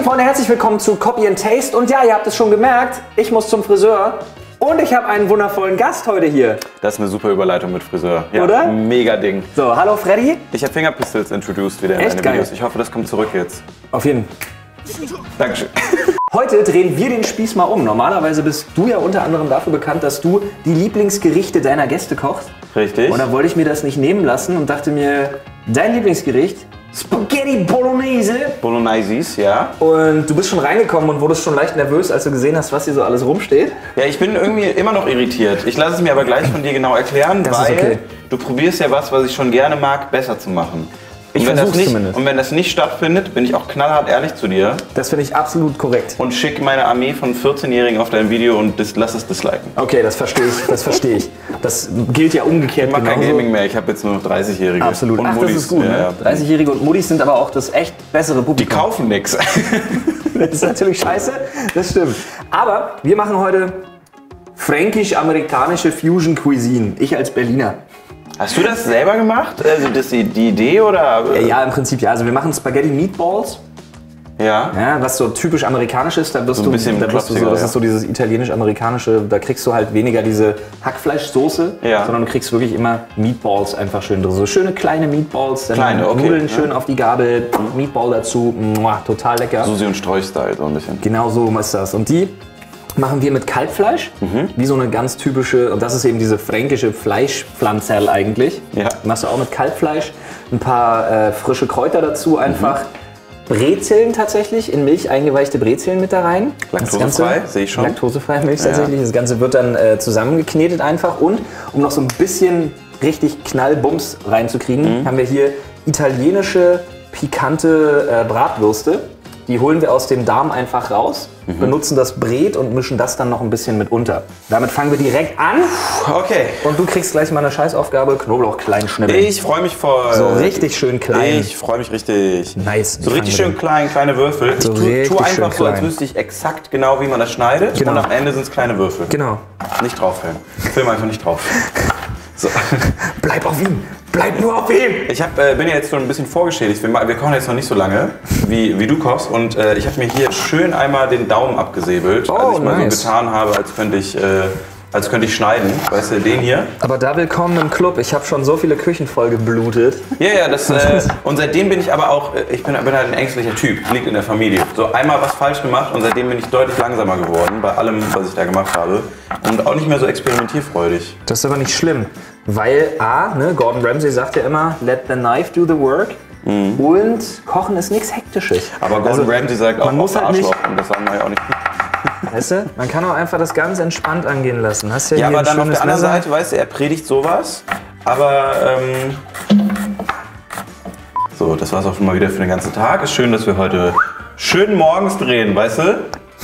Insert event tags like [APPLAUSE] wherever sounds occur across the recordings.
Küchenfreunde, herzlich willkommen zu Copy and Taste. Und ja, ihr habt es schon gemerkt, ich muss zum Friseur. Und ich habe einen wundervollen Gast heute hier. Das ist eine super Überleitung mit Friseur. Ja, Oder? Mega Ding. So, hallo Freddy. Ich habe Fingerpistols introduced wieder in Echt meine geil. Videos. Ich hoffe, das kommt zurück jetzt. Auf jeden Fall. Dankeschön. [LAUGHS] Heute drehen wir den Spieß mal um. Normalerweise bist du ja unter anderem dafür bekannt, dass du die Lieblingsgerichte deiner Gäste kochst. Richtig. Und da wollte ich mir das nicht nehmen lassen und dachte mir, dein Lieblingsgericht, Spaghetti Bolognese. Bologneses, ja. Und du bist schon reingekommen und wurdest schon leicht nervös, als du gesehen hast, was hier so alles rumsteht. Ja, ich bin irgendwie immer noch irritiert. Ich lasse es mir aber gleich von dir genau erklären, Das weil okay. du probierst ja was, was ich schon gerne mag, besser zu machen. Ich und wenn das nicht, zumindest. Und wenn das nicht stattfindet, bin ich auch knallhart ehrlich zu dir Das finde ich absolut korrekt. und schicke meine Armee von 14-Jährigen auf dein Video und dis lass es disliken. Okay, das verstehe ich, das verstehe ich. Das gilt ja umgekehrt Ich mache kein. Gaming mehr, ich habe jetzt nur noch 30-Jährige. Absolut. Und Ach, das Muddis. ist gut. Ja, Ne? ja. 30-Jährige und Muddis sind aber auch das echt bessere Die Publikum. kaufen nix. [LAUGHS] Das ist natürlich scheiße, das stimmt. Aber wir machen heute fränkisch-amerikanische Fusion Cuisine. Ich als Berliner. Hast du das selber gemacht? Also das die, die Idee oder? Ja, im Prinzip ja. Also wir machen Spaghetti Meatballs, Ja. ja, was so typisch amerikanisch ist. Da wirst ein du, bisschen da wirst du so, das ja. ist so dieses italienisch-amerikanische. Da kriegst du halt weniger diese Hackfleischsoße, Ja. sondern du kriegst wirklich immer Meatballs einfach schön drin. So schöne kleine Meatballs, dann Kleine, okay, Nudeln schön auf die Gabel, Meatball dazu, Mua, total lecker. Susi und Strolch-Style so ein bisschen. Genau so ist das. Und die machen wir mit Kalbfleisch, Mhm. wie so eine ganz typische, und das ist eben diese fränkische Fleischpflanzerl eigentlich. Ja. Machst du auch mit Kalbfleisch, ein paar äh, frische Kräuter dazu einfach. Brezeln tatsächlich, in Milch eingeweichte Brezeln mit da rein. Laktosefrei, sehe ich schon. Laktosefreie Milch Ja. tatsächlich. Das Ganze wird dann äh, zusammengeknetet einfach. Und um noch so ein bisschen richtig Knallbums reinzukriegen, Mhm. haben wir hier italienische, pikante äh, Bratwürste. Die holen wir aus dem Darm einfach raus, Mhm. benutzen das Bret und mischen das dann noch ein bisschen mit unter. Damit fangen wir direkt an Okay. und du kriegst gleich mal eine Scheißaufgabe, Knoblauch klein schnibbeln. Ich freue mich vor. so richtig schön klein. Ich freue mich richtig. Nice. So richtig schön klein, kleine Würfel. So ich tu, richtig tu einfach so, als wüsste ich exakt genau, wie man das schneidet. Genau. Und am Ende sind es kleine Würfel. Genau. Nicht drauffilmen. Film einfach nicht drauf. [LAUGHS] So. Bleib auf ihm! Bleib nur auf ihm! Ich hab, äh, bin ja jetzt schon ein bisschen vorgeschädigt. Wir, wir kochen jetzt noch nicht so lange, wie, wie du kochst. Und äh, ich habe mir hier schön einmal den Daumen abgesäbelt, Oh, als ich mal nice. so getan habe, als könnte ich, äh, als könnte ich schneiden. Weißt du, den hier. Aber da willkommen im Club. Ich habe schon so viele Küchen voll geblutet. Ja, ja, das, [LAUGHS] äh, und seitdem bin ich aber auch, äh, ich bin, bin halt ein ängstlicher Typ, liegt in der Familie. So einmal was falsch gemacht und seitdem bin ich deutlich langsamer geworden bei allem, was ich da gemacht habe. Und auch nicht mehr so experimentierfreudig. Das ist aber nicht schlimm, weil A, ne, Gordon Ramsay sagt ja immer, let the knife do the work. Und Kochen ist nichts Hektisches. Aber Gordon Also, Ramsay sagt auch man muss halt nicht- und das sagen wir ja auch nicht. [LAUGHS] Weißt du, man kann auch einfach das ganz entspannt angehen lassen. Hast ja, Ja, aber dann auf der anderen Messer. Seite, weißt du, er predigt sowas, aber ähm, so, das war's auch schon mal wieder für den ganzen Tag. Ist schön, dass wir heute schön morgens drehen, weißt du?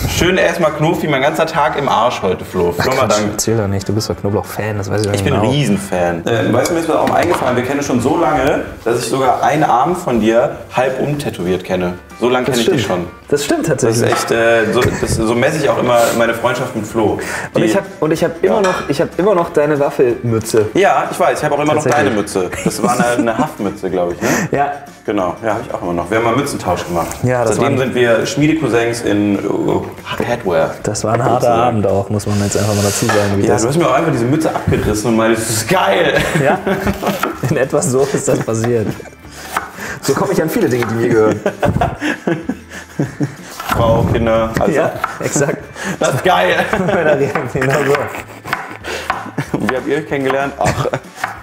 Schön erstmal Knofi, mein ganzer Tag im Arsch heute, Flo. Flo, mal Quatsch, danke. erzähl doch nicht, du bist doch Knoblauch-Fan, das weiß ich Ich bin genau. ein Riesenfan. Äh, weißt du, mir ist was auch eingefallen, wir kennen uns schon so lange, dass ich sogar einen Arm von dir halb umtätowiert kenne. So lange kenne ich dich schon. Das stimmt Das tatsächlich. ist echt, äh, so, das, so messe ich auch immer meine Freundschaft mit Flo. und Die- ich habe und ich hab immer, noch, ich hab immer noch deine Waffelmütze. ja, ich weiß, ich habe auch immer noch deine Mütze. Das war eine, eine Haftmütze, glaube ich. Ne? Ja, Genau, ja, habe ich auch immer noch. Wir haben mal Mützentausch gemacht. Ja, das Seitdem sind wir Schmiedecousins in uh, Headwear. das war ein harter. Abend auch, muss man jetzt einfach mal dazu sagen. Ja, das du hast mir auch einfach diese Mütze abgerissen und meintest, das ist geil. Ja, [LAUGHS] in etwa so ist das passiert. So komme ich an viele Dinge, die mir gehören. [LAUGHS] [LAUGHS] Frau, Kinder, also, Ja, exakt. das ist geil. [LAUGHS] Genau so. Und wie habt ihr euch kennengelernt? Ach,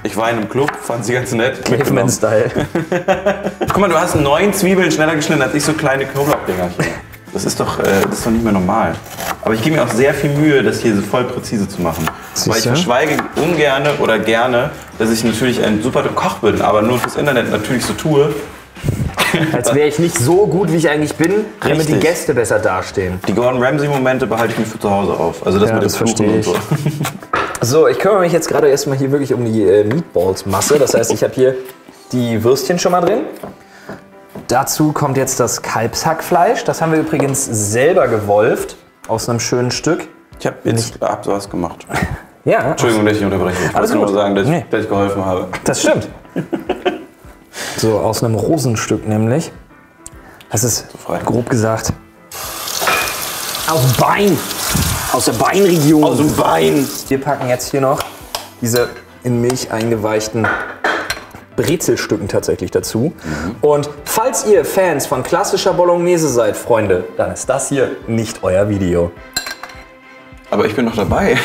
ich war in einem Club, fand sie ganz nett. Caveman-Style. [LAUGHS] Guck mal, du hast neun Zwiebeln schneller geschnitten als ich so kleine Knoblauchdingerchen. Das ist doch, äh, das ist doch nicht mehr normal. Aber ich gebe mir auch sehr viel Mühe, das hier so voll präzise zu machen. Weil ich verschweige ungerne oder gerne, dass ich natürlich ein super Koch bin, aber nur fürs Internet natürlich so tue. Als wäre ich nicht so gut, wie ich eigentlich bin, damit die. Gäste besser dastehen. Die Gordon Ramsay-Momente behalte ich mir für zu Hause auf. Also das Ja, mit dem das Fluchen verstehe und so. [LAUGHS] So, ich kümmere mich jetzt gerade erstmal hier wirklich um die äh, Meatballs-Masse. Das heißt, ich habe hier die Würstchen schon mal drin. Dazu kommt jetzt das Kalbshackfleisch. Das haben wir übrigens selber gewolft aus einem schönen Stück. Ich habe jetzt hab sowas gemacht. [LAUGHS] Ja, Entschuldigung, dass ich unterbreche. Ich Alles wollte nur sagen, dass, Nee. ich, dass ich geholfen habe. das stimmt. [LAUGHS] So, aus einem Rosenstück nämlich. Das ist, grob gesagt, Aus dem Bein. Aus der Beinregion. Aus dem Bein. Wir packen jetzt hier noch diese in Milch eingeweichten Brezelstücken tatsächlich dazu. Und falls ihr Fans von klassischer Bolognese seid, Freunde, dann ist das hier nicht euer Video. Aber ich bin noch dabei.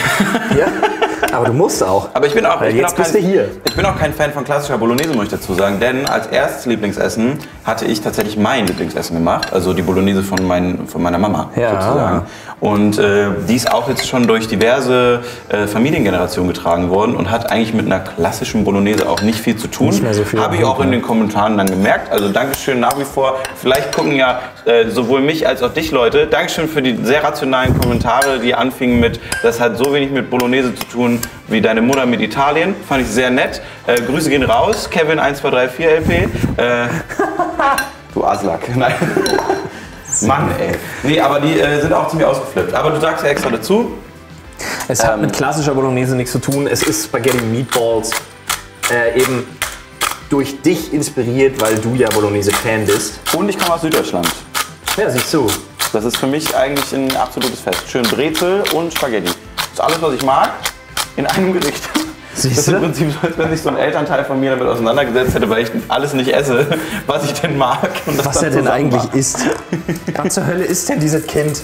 Ja? [LAUGHS] Aber du musst auch. Aber ich bin auch, ich bin jetzt auch kein, bist du hier. Ich bin auch kein Fan von klassischer Bolognese, muss ich dazu sagen. Denn als erstes Lieblingsessen hatte ich tatsächlich mein Lieblingsessen gemacht. Also die Bolognese von, mein, von meiner Mama Ja. sozusagen. Und äh, die ist auch jetzt schon durch diverse äh, Familiengenerationen getragen worden und hat eigentlich mit einer klassischen Bolognese auch nicht viel zu tun. Nicht mehr so viel Habe ich auch in ne? den Kommentaren dann gemerkt. Also Dankeschön nach wie vor. Vielleicht gucken ja äh, sowohl mich als auch dich Leute. Dankeschön für die sehr rationalen Kommentare, die anfingen mit, das hat so wenig mit Bolognese zu tun wie deine Mutter mit Italien. Fand ich sehr nett. Äh, Grüße gehen raus. Kevin 1234 LP. Äh, [LAUGHS] du Aslak. [LAUGHS] Nein. Mann, ey. Nee, aber die äh, sind auch ziemlich ausgeflippt. Aber du sagst ja extra dazu. Es hat mit klassischer Bolognese nichts zu tun. Es ist Spaghetti Meatballs. Äh, eben durch dich inspiriert, weil du ja Bolognese-Fan bist. Und ich komme aus Süddeutschland. Ja, siehst du. Das ist für mich eigentlich ein absolutes Fest. Schön Brezel und Spaghetti. Das ist alles, was ich mag, in einem Gericht. Das ist Siehste? im Prinzip so, als wenn sich so ein Elternteil von mir damit auseinandergesetzt hätte, weil ich alles nicht esse, was ich denn mag. Was er denn eigentlich mache. isst. Was zur Hölle ist denn dieses Kind?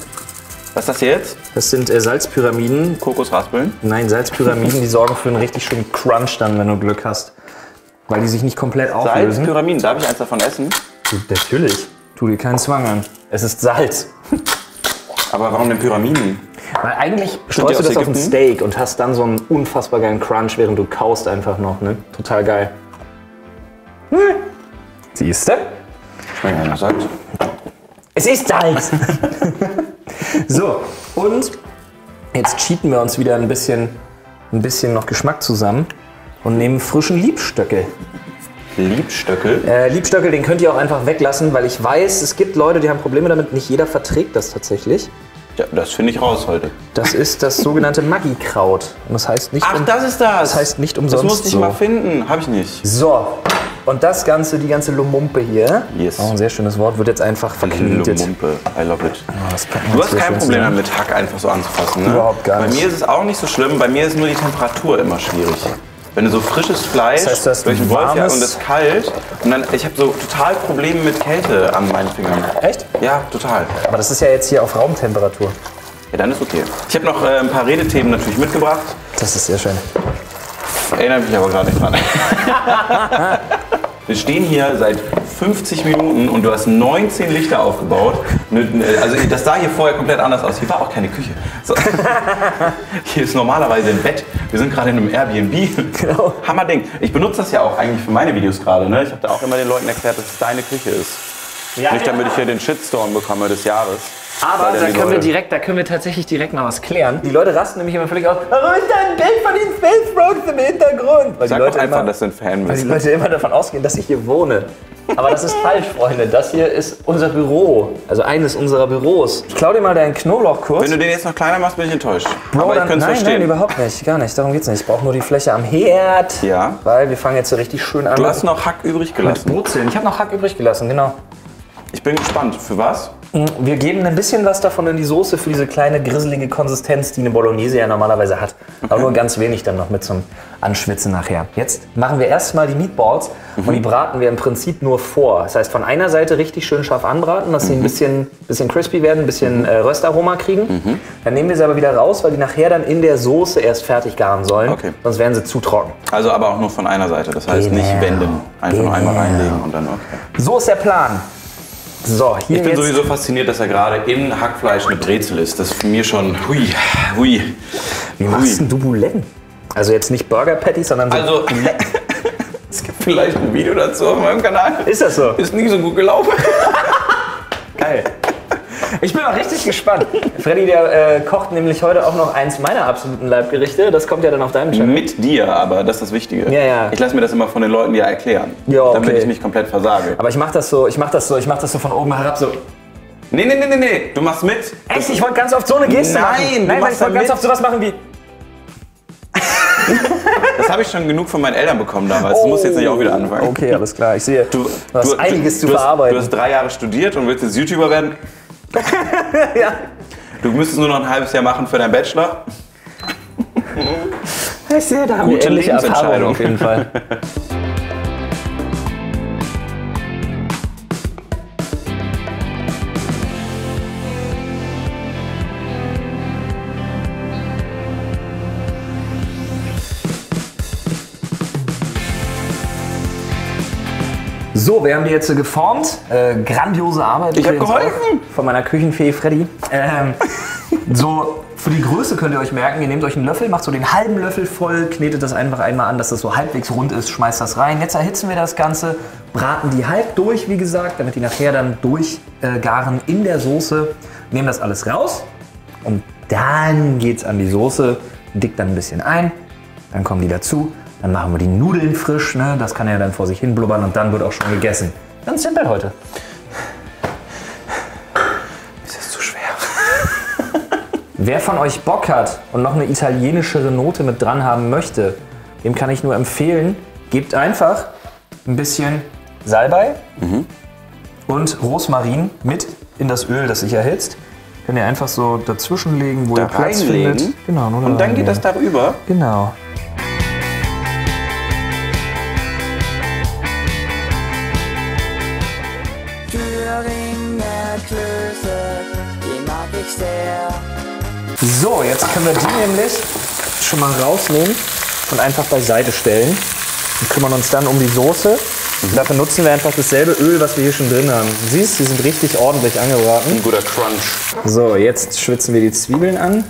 Was ist das hier jetzt? Das sind äh, Salzpyramiden. Kokosraspeln? Nein, Salzpyramiden, die sorgen für einen richtig schönen Crunch dann, wenn du Glück hast. Weil die sich nicht komplett auflösen. Salzpyramiden. Darf ich eins davon essen? Du, Natürlich. Tu dir keinen Zwang an. Es ist Salz. Aber warum denn Pyramiden? Weil eigentlich streust du das auf ein? Steak und hast dann so einen unfassbar geilen Crunch, während du kaust einfach noch. Ne? Total geil. Siehst du? Mir nach Salz. Es ist Salz. [LAUGHS] so, und jetzt cheaten wir uns wieder ein bisschen, ein bisschen noch Geschmack zusammen und nehmen frischen Liebstöckel. Liebstöckel. Äh, Liebstöckel, den könnt ihr auch einfach weglassen, weil ich weiß, es gibt Leute, die haben Probleme damit. Nicht jeder verträgt das tatsächlich. Ja, das finde ich raus heute. Das ist das sogenannte Maggi-Kraut. Und das heißt nicht, Ach, um- das ist das. das heißt nicht umsonst Das musste ich so. mal finden. Habe ich nicht. So, und das Ganze, die ganze Lumumpe hier, Yes. auch ein sehr schönes Wort, wird jetzt einfach verknetet. Lumumpe. I love it. wir Du hast kein Problem damit, Hack einfach so anzufassen, ne? Überhaupt gar Bei nicht. mir ist es auch nicht so schlimm. Bei mir ist nur die Temperatur immer schwierig. Wenn du so frisches Fleisch Das heißt, durch den Wolf ja, und es kalt und dann ich habe so total Probleme mit Kälte an meinen Fingern. Echt? Ja, total. Aber das ist ja jetzt hier auf Raumtemperatur. Ja, dann ist okay. Ich habe noch äh, ein paar Redethemen natürlich mitgebracht. Das ist sehr schön. Erinnere mich aber gerade nicht dran. [LAUGHS] Wir stehen hier seit 50 Minuten und du hast 19 Lichter aufgebaut. Also das sah hier vorher komplett anders aus. Hier war auch keine Küche. So. [LAUGHS] Hier ist normalerweise ein Bett. Wir sind gerade in einem Airbnb. Genau. Hammerding. Ich benutze das ja auch eigentlich für meine Videos gerade. Ne? Ich habe da auch immer den Leuten erklärt, dass es deine Küche ist. Nicht damit ich hier den Shitstorm bekomme des Jahres. Aber da können, wir direkt, da können wir tatsächlich direkt mal was klären. Die Leute rasten nämlich immer völlig aus. Warum ist da ein Bild von den Space Frogs im Hintergrund? Weil Sag die Leute einfach, immer, dass du ein Fan weil die. Leute immer davon ausgehen, dass ich hier wohne. Aber das ist falsch, Freunde. Das hier ist unser Büro. Also eines unserer Büros. Ich klau dir mal deinen Knoblauch kurz. Wenn du den jetzt noch kleiner machst, bin ich enttäuscht. Bro, Aber ich dann- könnte es verstehen. nein, überhaupt nicht. Gar nicht. Darum geht's nicht. Ich brauche nur die Fläche am Herd. Ja. Weil wir fangen jetzt so richtig schön an. Du hast noch Hack übrig mit gelassen. Wurzeln. Ich habe noch Hack übrig gelassen, genau. Ich bin gespannt. Für was? Wir geben ein bisschen was davon in die Soße für diese kleine grisselig Konsistenz, die eine Bolognese ja normalerweise hat. Aber nur ganz wenig dann noch mit zum Anschwitzen nachher. Jetzt machen wir erstmal die Meatballs und die braten wir im Prinzip nur vor. Das heißt, von einer Seite richtig schön scharf anbraten, dass sie ein bisschen, bisschen crispy werden, ein bisschen äh, Röstaroma kriegen. Dann nehmen wir sie aber wieder raus, weil die nachher dann in der Soße erst fertig garen sollen. Okay. Sonst wären sie zu trocken. Also aber auch nur von einer Seite. Das heißt nicht Genau. wenden. Einfach nur einmal Genau. reinlegen und dann okay. So ist der Plan. So, hier Ich bin jetzt. sowieso fasziniert, dass er gerade in Hackfleisch eine Brezel ist. Das ist für mich schon. Hui, hui. Wie machst denn du Bouletten? Also jetzt nicht Burger Patties, sondern so. Also, [LAUGHS] es gibt vielleicht ein Video dazu auf meinem Kanal. ist das so? Ist nie so gut gelaufen. [LAUGHS] Geil. Ich bin auch richtig gespannt. [LAUGHS] Freddy, der äh, kocht nämlich heute auch noch eins meiner absoluten Leibgerichte. Das kommt ja dann auf deinem Channel. Mit dir, aber das ist das Wichtige. Ja, ja. Ich lasse mir das immer von den Leuten ja erklären. Ja, Damit okay. ich nicht komplett versage. Aber ich mach das so, ich mach das so, ich mach das so von oben herab so. Nee, nee, nee, nee, nee. Du machst mit. Echt? Ich wollte ganz oft so eine Geste Nein, machen. Nein, machst ich wollte ganz oft sowas machen wie. Das habe ich schon genug von meinen Eltern bekommen damals. Du musst jetzt nicht auch wieder anfangen. Okay, alles klar. Ich sehe, du, Du, hast einiges du, zu du hast, verarbeiten. Du hast drei Jahre studiert und willst jetzt YouTuber werden. [LAUGHS] ja. Du müsstest nur noch ein halbes Jahr machen für deinen Bachelor. Ich sehe, da Gute Lebensentscheidung. Auf jeden Fall. [LAUGHS] So, wir haben die jetzt äh, geformt. Äh, grandiose Arbeit. Ich hab übrigens geholfen. Von meiner Küchenfee Freddy. Ähm, [LAUGHS] so, für die Größe könnt ihr euch merken, ihr nehmt euch einen Löffel, macht so den halben Löffel voll, knetet das einfach einmal an, dass das so halbwegs rund ist, schmeißt das rein. Jetzt erhitzen wir das Ganze, braten die halb durch, wie gesagt, damit die nachher dann durchgaren in der Soße. Nehmen das alles raus und dann geht's an die Soße, dickt dann ein bisschen ein, dann kommen die dazu, dann machen wir die Nudeln frisch, ne? das kann ja dann vor sich hin blubbern und dann wird auch schon gegessen. Ganz simpel heute. Ist das zu schwer? [LAUGHS] Wer von euch Bock hat und noch eine italienischere Note mit dran haben möchte, dem kann ich nur empfehlen, gebt einfach ein bisschen Salbei und Rosmarin mit in das Öl, das sich erhitzt. Könnt ihr einfach so dazwischen legen, wo Da ihr Platz reinlegen? findet. Genau, Und dann geht das darüber. Genau. So, jetzt können wir die nämlich schon mal rausnehmen und einfach beiseite stellen. Und kümmern uns dann um die Soße. Dafür nutzen wir einfach dasselbe Öl, was wir hier schon drin haben. Du siehst, die sind richtig ordentlich angebraten. Ein guter Crunch. So, jetzt schwitzen wir die Zwiebeln an.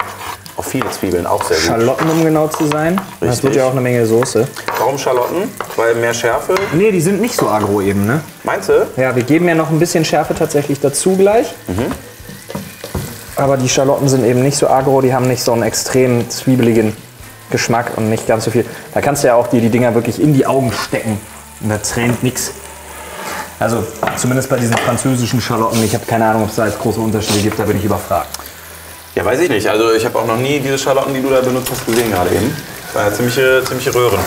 Auch viele Zwiebeln, auch sehr gut. Schalotten, um genau zu sein. Das Richtig. wird ja auch eine Menge Soße. Warum Schalotten? Weil mehr Schärfe. Nee, die sind nicht so agro eben, ne? Meinst du? Ja, wir geben ja noch ein bisschen Schärfe tatsächlich dazu gleich. Aber die Schalotten sind eben nicht so agro, die haben nicht so einen extrem zwiebeligen Geschmack und nicht ganz so viel. Da kannst du ja auch dir die Dinger wirklich in die Augen stecken und da tränt nichts. Also zumindest bei diesen französischen Schalotten. Ich habe keine Ahnung, ob es da jetzt große Unterschiede gibt, da bin ich überfragt. Ja, weiß ich nicht. Also ich habe auch noch nie diese Schalotten, die du da benutzt hast, gesehen gerade eben. War ja ziemliche, ziemliche Röhren.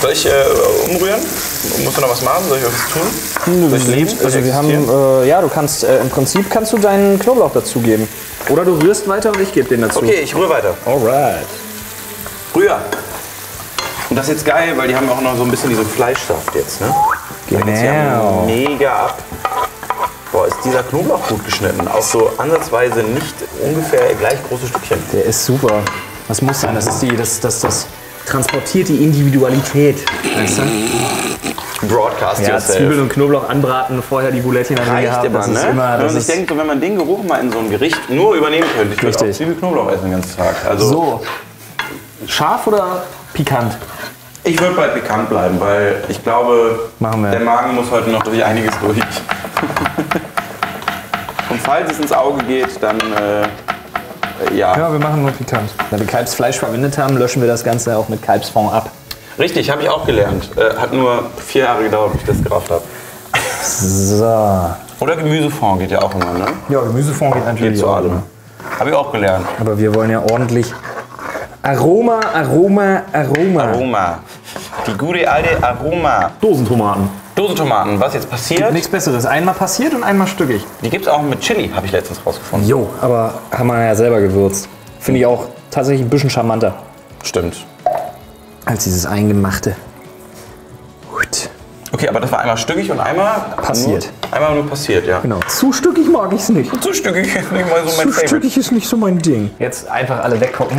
Soll ich äh, umrühren? Musst du noch was machen? Soll ich was tun? Soll ich leben? Also wir haben, äh, ja, du kannst, äh, im Prinzip kannst du deinen Knoblauch dazugeben. Oder du rührst weiter und ich gebe den dazu. Okay, ich rühre weiter. Alright. Rühr. Und das ist jetzt geil, weil die haben auch noch so ein bisschen diesen Fleischsaft jetzt, ne? Fängt jetzt Genau. mega ab. Boah, ist dieser Knoblauch gut geschnitten. Auch so ansatzweise nicht ungefähr gleich große Stückchen. Der ist super. Das muss sein. Das ist die, das, das, das transportiert die Individualität. Weißt du? Broadcast Ja, yourself. Zwiebeln und Knoblauch anbraten, vorher die Bulettchen an Reicht gehabt. immer, Das ne? ist immer, Wenn das denkt, so, wenn man den Geruch mal in so einem Gericht nur übernehmen könnte, ich würde auch Richtig. Zwiebelknoblauch essen den ganzen Tag. Also so. Scharf oder pikant? ich würde bei pikant bleiben, weil ich glaube, der Magen muss heute noch durch einiges durch. [LAUGHS] Und falls es ins Auge geht, dann äh, ja. Ja, wir machen nur pikant. Da wir Kalbsfleisch verwendet haben, löschen wir das Ganze auch mit Kalbsfond ab. Richtig, habe ich auch gelernt. Äh, hat nur vier Jahre gedauert, bis ich das gerafft habe. So. Oder Gemüsefond geht ja auch immer, ne? Ja, Gemüsefond geht natürlich Geht zu auch. allem. Habe ich auch gelernt. Aber wir wollen ja ordentlich Aroma, Aroma, Aroma. Aroma. Die gute alte Aroma. Dosentomaten. Dosentomaten, was jetzt passiert? Nichts Besseres. Einmal passiert und einmal stückig. Die gibt es auch mit Chili, habe ich letztens rausgefunden. Jo, aber haben wir ja selber gewürzt. Finde ich auch tatsächlich ein bisschen charmanter Stimmt. als dieses Eingemachte. Gut. Okay, aber das war einmal stückig und einmal Passiert. Nur, einmal nur passiert, ja. Genau. Zu stückig mag ich es nicht. Zu stückig ist [LAUGHS] nicht mal so mein Favorite. ist nicht so mein Ding. Jetzt einfach alle weggucken.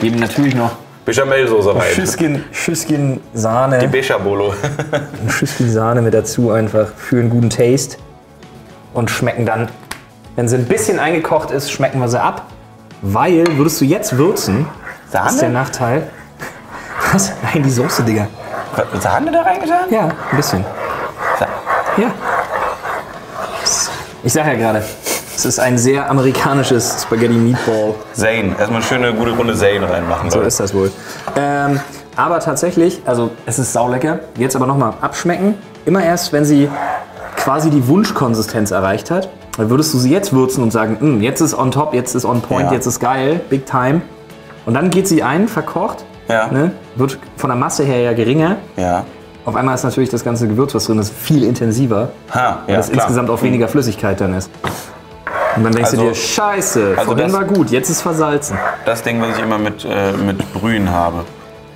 Geben natürlich noch Bechamelsoße rein. Schüsschen, Schüsschen Sahne. Bechabolo. Ein Schüsschen Sahne mit dazu einfach für einen guten Taste. Und schmecken dann, wenn sie ein bisschen eingekocht ist, schmecken wir sie ab. Weil, würdest du jetzt würzen, Sahne? ist der Nachteil. Was? Nein, die Soße, Digga. Sahne da reingetan? Ja, ein bisschen. Ja. Ich sag ja gerade, es ist ein sehr amerikanisches Spaghetti Meatball. Zane. Erstmal eine schöne, gute Runde Zane reinmachen. So ist das wohl. Ähm, aber tatsächlich, also es ist saulecker. Jetzt aber nochmal abschmecken. Immer erst, wenn sie quasi die Wunschkonsistenz erreicht hat. Dann würdest du sie jetzt würzen und sagen, "Mm, jetzt ist on top, jetzt ist on point, Ja. jetzt ist geil, big time. Und dann geht sie ein, verkocht, Ja. ne? wird von der Masse her ja geringer. Ja. Auf einmal ist natürlich das ganze Gewürz, was drin ist, viel intensiver, Ha, weil ja, es klar. insgesamt auch weniger Flüssigkeit dann ist. Und dann denkst du Also- dir, scheiße, also vorhin das- war gut, jetzt ist versalzen. Das Ding, was ich immer mit, äh, mit Brühen habe.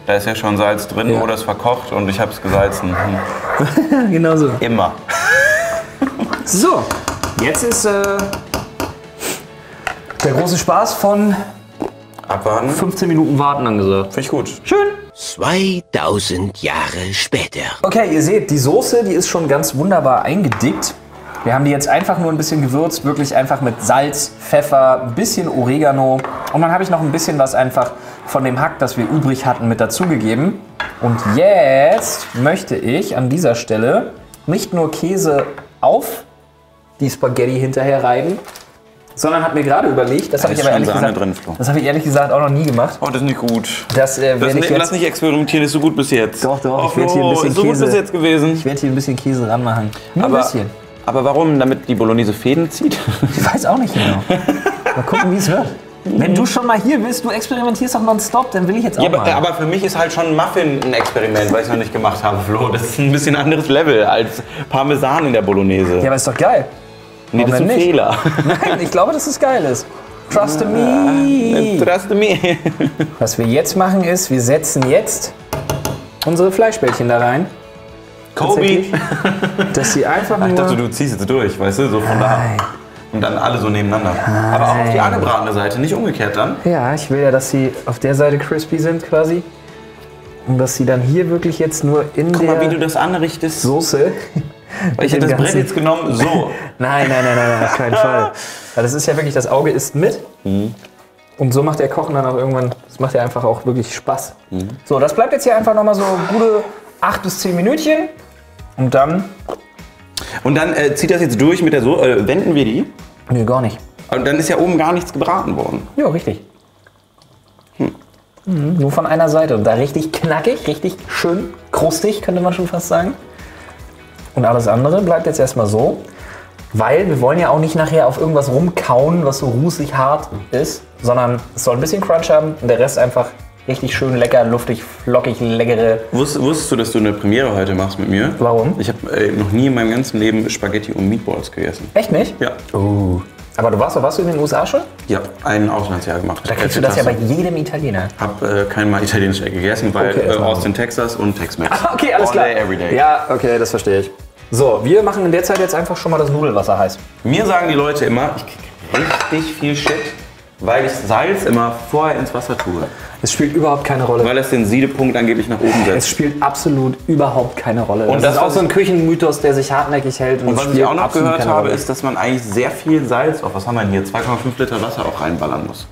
Da ist ja schon Salz drin Ja. oder es verkocht und ich habe es gesalzen. Hm. [LAUGHS] genau so. Immer. So, jetzt ist äh, der große Spaß von Abwarten. 15 Minuten warten angesagt. Finde ich gut. Schön. 2000 Jahre später. Okay, ihr seht, die Soße, die ist schon ganz wunderbar eingedickt. Wir haben die jetzt einfach nur ein bisschen gewürzt, wirklich einfach mit Salz, Pfeffer, ein bisschen Oregano. Und dann habe ich noch ein bisschen was einfach von dem Hack, das wir übrig hatten, mit dazugegeben. Und jetzt möchte ich an dieser Stelle nicht nur Käse auf die Spaghetti hinterher reiben, sondern habe mir gerade überlegt, das habe ich aber ehrlich gesagt, drin, das habe ich ehrlich gesagt auch noch nie gemacht. Oh, das ist nicht gut. Das äh, Das werde ich nicht, jetzt, lass nicht experimentieren, ist so gut bis jetzt. Doch, doch, Oh, ich werde hier ein bisschen ist so gut Käse- bis jetzt gewesen. ich werde hier ein bisschen Käse ranmachen. Nur ein Aber, bisschen. Aber warum? Damit die Bolognese Fäden zieht? Ich weiß auch nicht genau. Mal gucken, wie es wird. Wenn du schon mal hier bist, du experimentierst doch nonstop, dann will ich jetzt auch Ja, aber, mal. aber für mich ist halt schon ein Muffin ein Experiment, weil ich es noch nicht gemacht habe, Flo. Das ist ein bisschen anderes Level als Parmesan in der Bolognese. ja, aber ist doch geil. nee, das ist warum ein nicht? Fehler. Nein, ich glaube, dass es geil ist. Trust me. Trust me. Was wir jetzt machen ist, wir setzen jetzt unsere Fleischbällchen da rein. Kobe. Dass sie einfach nur... Ich dachte, du ziehst jetzt durch, weißt du, so von da. Nein. Und dann alle so nebeneinander. Aber auch auf die angebratene Seite, nicht umgekehrt dann. Ja, ich will ja, dass sie auf der Seite crispy sind quasi. Und dass sie dann hier wirklich jetzt nur in Guck der mal, wie du das anrichtest. Soße... [LAUGHS] Weil ich hätte das Brett jetzt genommen, so. [LAUGHS] Nein, nein, nein, nein, auf keinen Fall. [LAUGHS] Weil das ist ja wirklich, das Auge isst mit. Und so macht der Kochen dann auch irgendwann, das macht ja einfach auch wirklich Spaß. So, das bleibt jetzt hier einfach nochmal so gute 8 bis 10 Minütchen. Und dann, Und dann äh, zieht das jetzt durch mit der Soße, äh, wenden wir die. nee, gar nicht. Und dann ist ja oben gar nichts gebraten worden. Ja, richtig. Mhm, nur von einer Seite. Und da richtig knackig, richtig schön krustig, könnte man schon fast sagen. Und alles andere bleibt jetzt erstmal so. Weil wir wollen ja auch nicht nachher auf irgendwas rumkauen, was so rußig hart ist, sondern es soll ein bisschen Crunch haben und der Rest einfach richtig schön lecker, luftig, flockig, leckere. Wusst, wusstest du, dass du eine Premiere heute machst mit mir? Warum? Ich habe äh, noch nie in meinem ganzen Leben Spaghetti und Meatballs gegessen. Echt nicht? Ja. Oh. Aber du warst, warst du in den USA schon? Ja, ein Auslandsjahr gemacht. Da kriegst du das ja bei jedem Italiener. Hab äh, kein Mal italienisch gegessen, weil Okay, äh. Austin, Texas und Tex-Mex. [LAUGHS] Okay, alles All klar. Day, every day. Ja, okay, das verstehe ich. So, wir machen in der Zeit jetzt einfach schon mal das Nudelwasser heiß. Mir sagen die Leute immer, ich krieg richtig viel Shit, weil ich Salz immer vorher ins Wasser tue. Es spielt überhaupt keine Rolle. Weil es den Siedepunkt angeblich nach oben Es setzt. spielt absolut überhaupt keine Rolle. Und das, das, ist auch so ein Küchenmythos, der sich hartnäckig hält. Und es was ich auch noch gehört habe, Rolle. ist, dass man eigentlich sehr viel Salz auf, was haben wir denn hier, 2,5 Liter Wasser auch reinballern muss.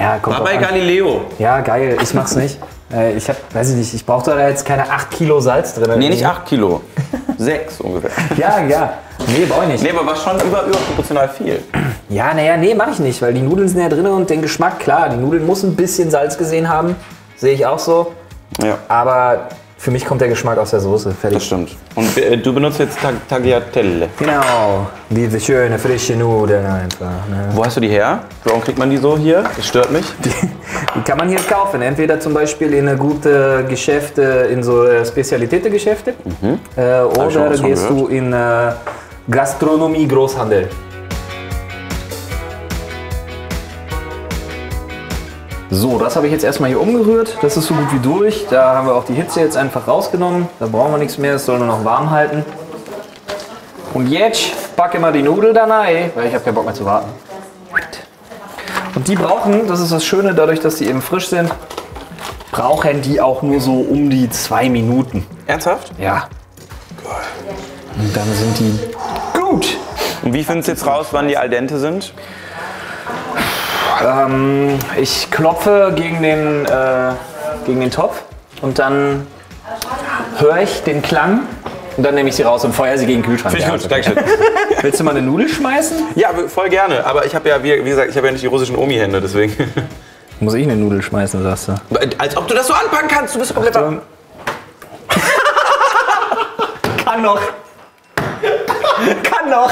Ja, kommt War bei an. Galileo. ja, geil, ich mach's nicht. [LAUGHS] Äh, Ich hab, weiß ich nicht, ich brauche da jetzt keine 8 Kilo Salz drin. Nee, nicht 8 Kilo. [LAUGHS] 6 ungefähr. Ja, ja. Nee, brauche ich nicht. Nee, aber war schon über, überproportional viel. [CLEARS THROAT] Ja, naja, nee, mache ich nicht, weil die Nudeln sind ja drin und den Geschmack, klar, die Nudeln muss ein bisschen Salz gesehen haben. Sehe ich auch so. Ja, Aber für mich kommt der Geschmack aus der Soße. Fertig. das stimmt. Und äh, du benutzt jetzt Tag Tagliatelle. Genau. Diese schöne, frische Nudeln einfach. Ne? Wo hast du die her? Warum kriegt man die so hier? Das stört mich. Die kann man hier kaufen. Entweder zum Beispiel in gute Geschäfte, in so äh, Spezialitätengeschäfte. Äh, Mhm. schon oder gehst du in äh, Gastronomie So, das habe ich jetzt erstmal hier umgerührt. Das ist so gut wie durch. Da haben wir auch die Hitze jetzt einfach rausgenommen. Da brauchen wir nichts mehr. Es soll nur noch warm halten. Und jetzt packe mal die Nudel da rein, weil ich habe keinen Bock mehr zu warten. Und die brauchen, das ist das Schöne, dadurch, dass die eben frisch sind, brauchen die auch nur so um die zwei Minuten. Ernsthaft? Ja. Und dann sind die gut. Und wie findest du jetzt raus, wann die al dente sind? Ähm, ich klopfe gegen den, äh, gegen den Topf und dann höre ich den Klang und dann nehme ich sie raus und feuer sie gegen den Kühlschrank. Finde ich gut, danke [LAUGHS] Willst du mal eine Nudel schmeißen? Ja, voll gerne. Aber ich habe ja, wie, wie gesagt, ich habe ja nicht die russischen Omi-Hände, deswegen. [LAUGHS] Muss ich eine Nudel schmeißen, sagst du? Als ob du das so anpacken kannst. Du bist komplett. Achtung. [LAUGHS] Kann noch. Kann noch.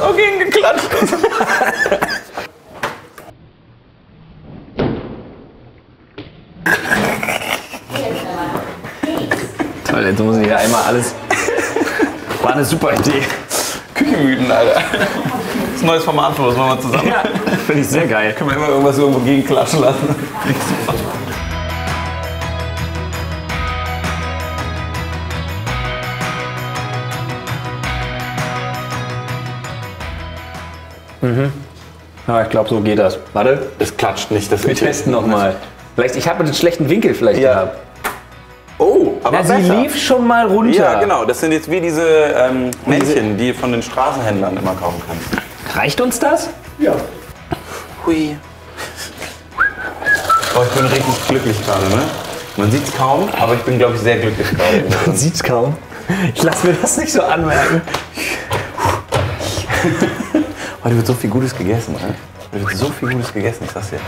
Das auch gegen geklatscht. Toll, jetzt muss ich ja einmal alles. War eine super Idee. Küchenmythen, Alter. Das ist ein neues Format für uns, wollen wir zusammen. Ja, finde ich sehr geil. Können wir immer irgendwas irgendwo gegenklatschen lassen. Ja, ich glaube, so geht das. Warte, Es klatscht nicht. Das wir testen nochmal. Vielleicht, ich habe einen schlechten Winkel vielleicht Ja. gehabt. Oh, aber Na, sie besser. lief schon mal runter. Ja, genau. Das sind jetzt wie diese ähm, Männchen, die ihr von den Straßenhändlern immer kaufen kannst. Reicht uns das? Hui. Oh, ich bin richtig glücklich gerade, ne? Man sieht es kaum, aber ich bin, glaube ich, sehr glücklich gerade. [LAUGHS] Man sieht's kaum. Ich lasse mir das nicht so anmerken. [LAUGHS] Heute wird so viel Gutes gegessen, ne? Heute wird so viel Gutes gegessen, ich sag's dir.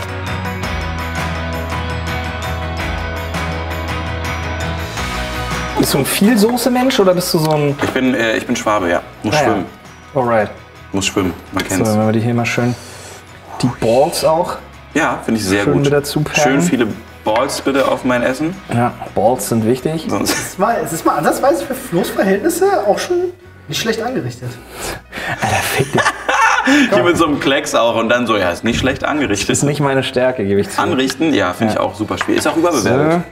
Bist du ein viel Soße-Mensch oder bist du so ein. Ich bin, äh, ich bin Schwabe, ja. Muss Ah, ja. schwimmen. Alright. Muss schwimmen. Man So, kennt's. wenn wir die hier mal schön. Die Balls auch. Ja, finde ich sehr Schön gut. mit dazu. Schön viele Balls bitte auf mein Essen. Ja, Balls sind wichtig. Sonst Es war, es ist mal ansatzweise für Floßverhältnisse auch schon nicht schlecht angerichtet. Alter, fick dich. Hier mit so einem Klecks auch und dann so, ja, ist nicht schlecht angerichtet. Ist nicht meine Stärke, gebe ich zu. Anrichten, ja, finde ich auch super schwierig. Ist auch überbewertet.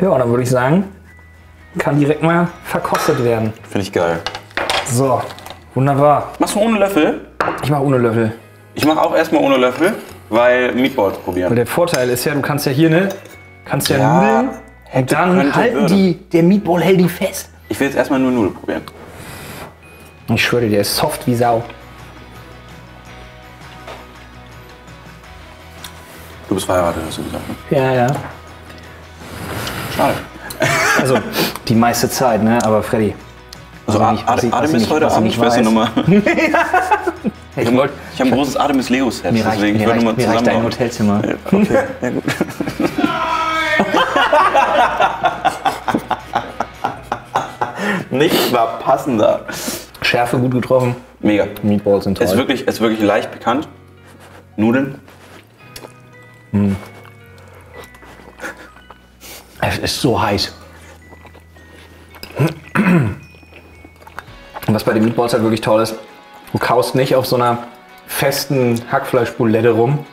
Ja, dann würde ich sagen, kann direkt mal verkostet werden. Finde ich geil. So, wunderbar. Machst du ohne Löffel? Ich mache ohne Löffel. Ich mache auch erstmal ohne Löffel, weil Meatballs probieren. der Vorteil ist ja, du kannst ja hier, ne? Kannst ja, Ja, nudeln und dann halten würde. die, der Meatball hält die fest. Ich will jetzt erstmal nur Nudeln probieren. Ich schwöre dir, der ist soft wie Sau. Du bist verheiratet, hast du gesagt. Ne? Ja, ja. Schade. Also, die meiste Zeit, ne? Aber Freddy. Also ich- was ich- was Artemis ich heute ich Abend, nicht [LAUGHS] ich weiß die. Nummer. Ich, Ich wollte. habe ein großes Artemis Lego Set, Mir reicht, deswegen ich mir würde reicht, nur mir reicht dein. Hotelzimmer. Okay, [LAUGHS] ja gut. [LAUGHS] Nichts war passender. Schärfe gut getroffen. Mega. Meatballs sind toll. Es ist wirklich, ist wirklich leicht bekannt. Nudeln. [LAUGHS] Es ist so heiß. Und was bei den Meatballs halt wirklich toll ist, du kaust nicht auf so einer festen Hackfleischboulette rum.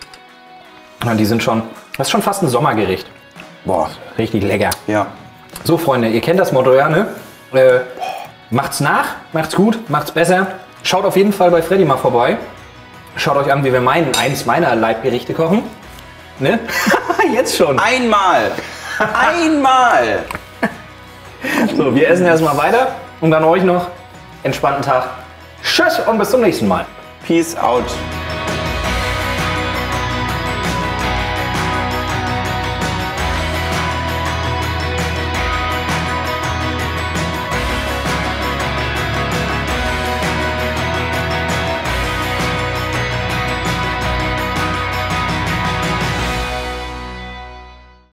sondern Die sind schon, das ist schon fast ein Sommergericht. Boah. Richtig lecker. Ja. So, Freunde, ihr kennt das Motto, ja, ne? Äh, macht's nach, macht's gut, macht's besser. Schaut auf jeden Fall bei Freddy mal vorbei. Schaut euch an, wie wir meinen, eins meiner Leibgerichte kochen. Ne? [LAUGHS] Jetzt schon. Einmal. Einmal. So, wir essen erstmal weiter und dann euch noch entspannten Tag. Tschüss und bis zum nächsten Mal. Peace out.